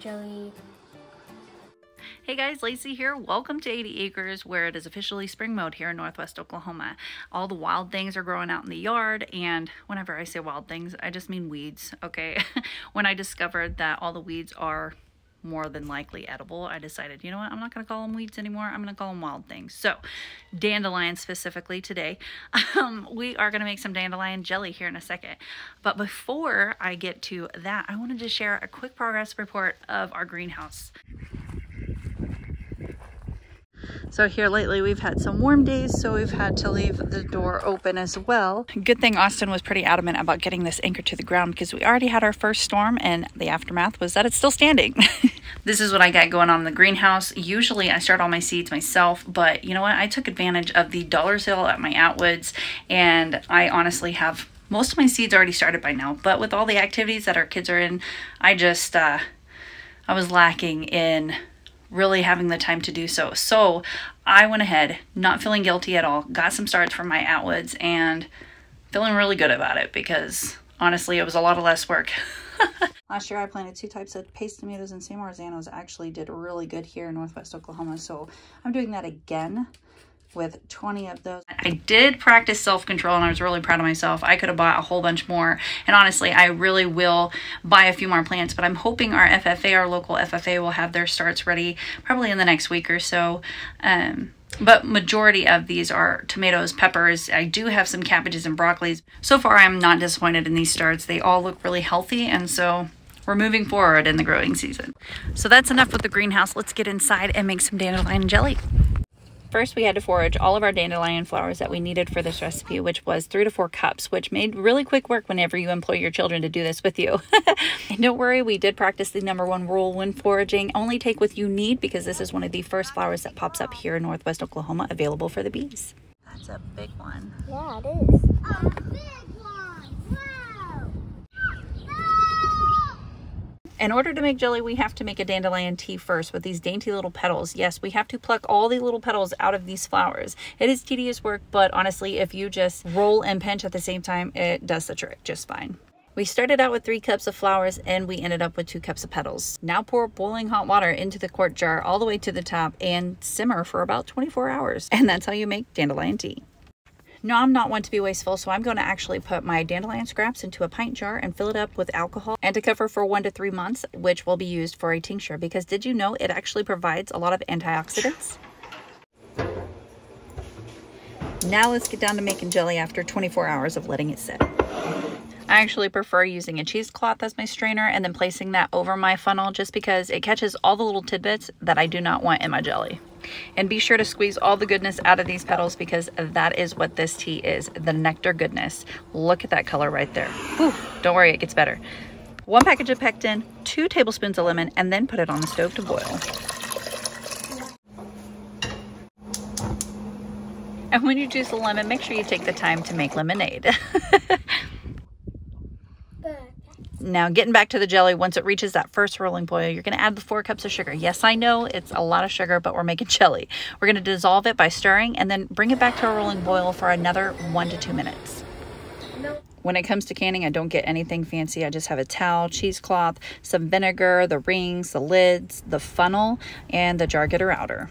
jelly. Hey guys, Lacey here. Welcome to 8E Acres, where it is officially spring mode here in Northwest Oklahoma. All the wild things are growing out in the yard, and whenever I say wild things, I just mean weeds, okay? when I discovered that all the weeds are more than likely edible, I decided, you know what, I'm not going to call them weeds anymore. I'm going to call them wild things. So, dandelion specifically today. Um, we are going to make some dandelion jelly here in a second. But before I get to that, I wanted to share a quick progress report of our greenhouse. So here lately we've had some warm days, so we've had to leave the door open as well. Good thing Austin was pretty adamant about getting this anchor to the ground because we already had our first storm and the aftermath was that it's still standing. this is what I got going on in the greenhouse. Usually I start all my seeds myself, but you know what? I took advantage of the dollar sale at my Atwoods and I honestly have most of my seeds already started by now, but with all the activities that our kids are in, I just, uh, I was lacking in really having the time to do so. So I went ahead, not feeling guilty at all, got some starts from my Atwoods and feeling really good about it because honestly, it was a lot of less work. Last year I planted two types of paste tomatoes and San Marzanos actually did really good here in Northwest Oklahoma. So I'm doing that again with 20 of those. I did practice self-control and I was really proud of myself. I could have bought a whole bunch more. And honestly, I really will buy a few more plants, but I'm hoping our FFA, our local FFA will have their starts ready probably in the next week or so. Um, but majority of these are tomatoes, peppers. I do have some cabbages and broccolis. So far, I'm not disappointed in these starts. They all look really healthy. And so we're moving forward in the growing season. So that's enough with the greenhouse. Let's get inside and make some dandelion jelly. First, we had to forage all of our dandelion flowers that we needed for this recipe, which was three to four cups, which made really quick work whenever you employ your children to do this with you. and don't worry, we did practice the number one rule when foraging. Only take what you need because this is one of the first flowers that pops up here in Northwest Oklahoma available for the bees. That's a big one. Yeah, it is. Oh, A big one. Wow. In order to make jelly, we have to make a dandelion tea first with these dainty little petals. Yes, we have to pluck all the little petals out of these flowers. It is tedious work, but honestly, if you just roll and pinch at the same time, it does the trick just fine. We started out with three cups of flowers and we ended up with two cups of petals. Now pour boiling hot water into the quart jar all the way to the top and simmer for about 24 hours. And that's how you make dandelion tea. No, I'm not one to be wasteful, so I'm going to actually put my dandelion scraps into a pint jar and fill it up with alcohol and to cover for one to three months, which will be used for a tincture because did you know it actually provides a lot of antioxidants? Now let's get down to making jelly after 24 hours of letting it sit. I actually prefer using a cheesecloth as my strainer and then placing that over my funnel just because it catches all the little tidbits that I do not want in my jelly. And be sure to squeeze all the goodness out of these petals because that is what this tea is, the nectar goodness. Look at that color right there. Whew, don't worry, it gets better. One package of pectin, two tablespoons of lemon, and then put it on the stove to boil. And when you juice the lemon, make sure you take the time to make lemonade. Now getting back to the jelly, once it reaches that first rolling boil, you're going to add the four cups of sugar. Yes, I know it's a lot of sugar, but we're making jelly. We're going to dissolve it by stirring and then bring it back to a rolling boil for another one to two minutes. When it comes to canning, I don't get anything fancy. I just have a towel, cheesecloth, some vinegar, the rings, the lids, the funnel, and the jar getter outer.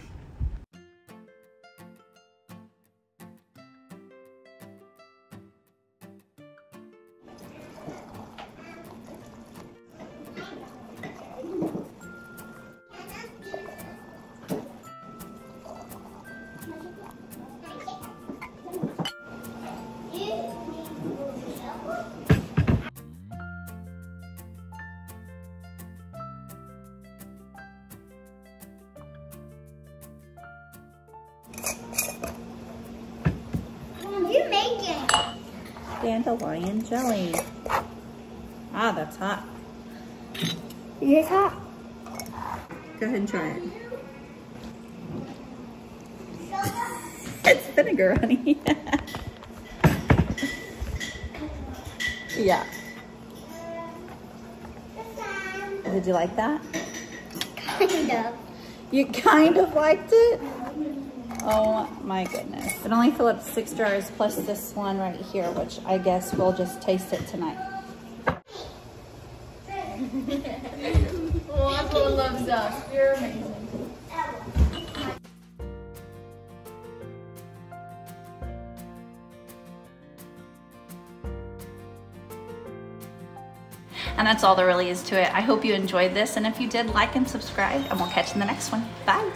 Dandelion jelly. Ah, that's hot. It's hot. Go ahead and try it. it's vinegar, honey. yeah. Did you like that? Kind of. You kind of liked it? Oh my goodness. It only filled up six jars plus this one right here, which I guess we'll just taste it tonight. Everyone loves us. You're amazing. And that's all there really is to it. I hope you enjoyed this, and if you did, like and subscribe, and we'll catch you in the next one. Bye.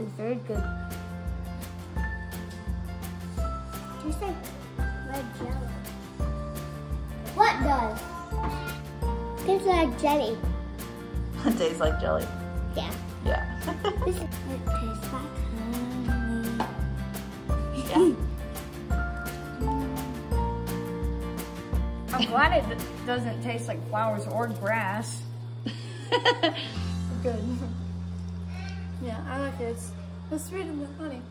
It's very good. Tastes like red jello. What does? Tastes like jelly. It tastes like jelly. Yeah. Yeah. This is, it tastes like honey. yeah. I'm glad it doesn't taste like flowers or grass. Good. yeah, I like it. It's, it's sweet and honey.